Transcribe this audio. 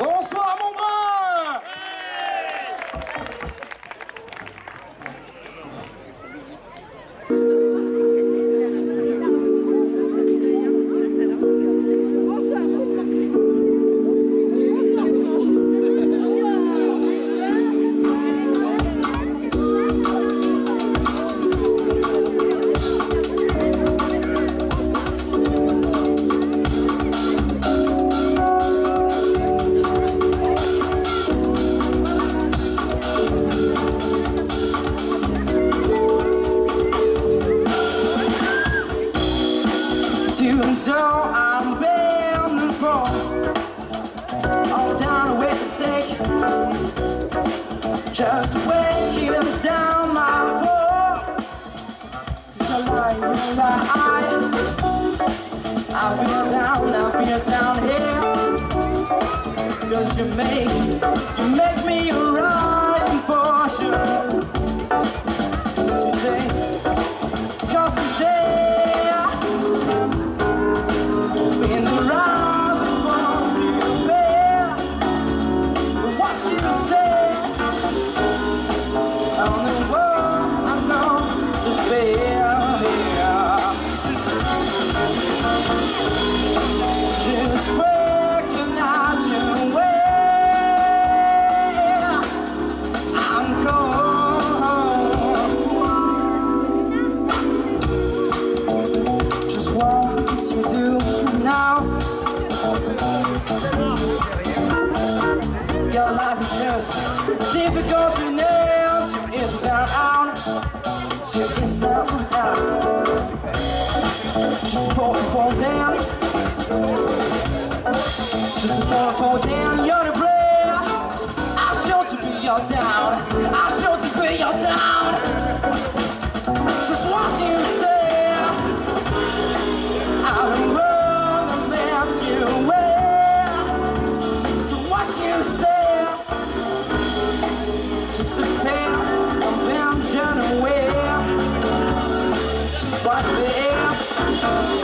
Bonsoir to the I'm bound for All down way to take. Just heels down my floor I lie, I lie I'll be down, I'll be down here. Cause you make, you make difficult to nail down, Just you fall down. Just you fall down, you're the prayer I sure to be your down Just a Just what there